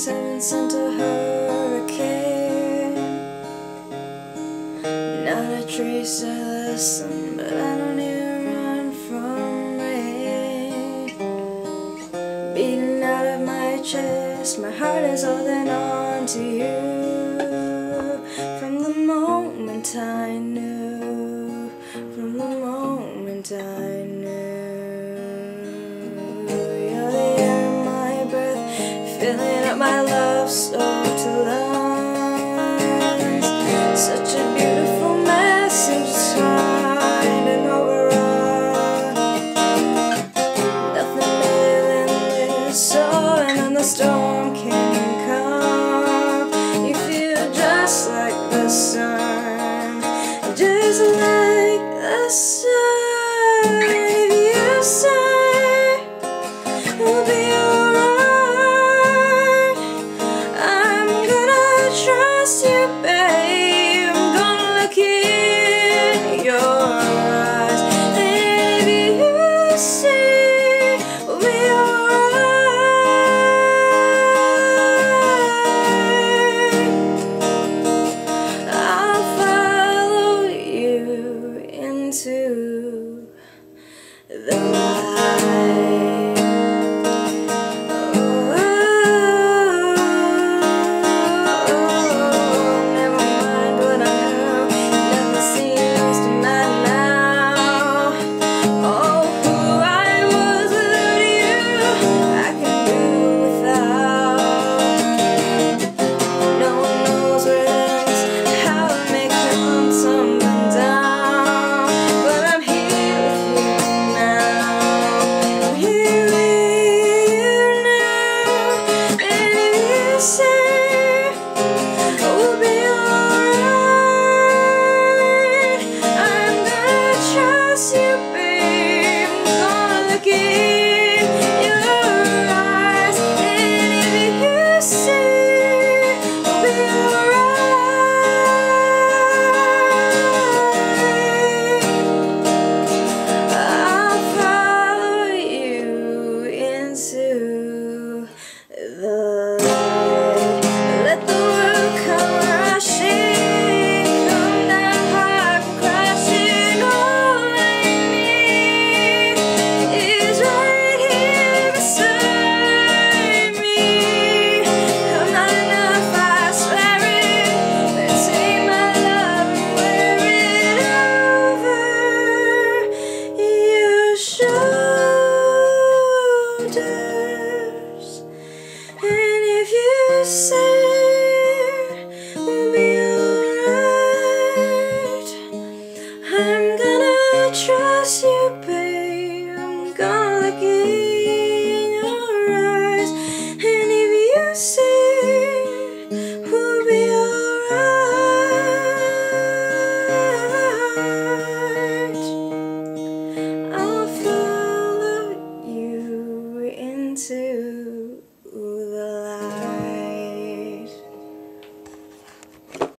wings, heaven sent a hurricane. Not a trace of the sun, but I don't even run from rain. Beating out of my chest, my heart is holding on to you. From the moment I knew, filling up my love soaked lungs. Such a beautiful message inside and overrun. Nothing better than this, so and then the storm can the. we'll be alright. I'm gonna trust you.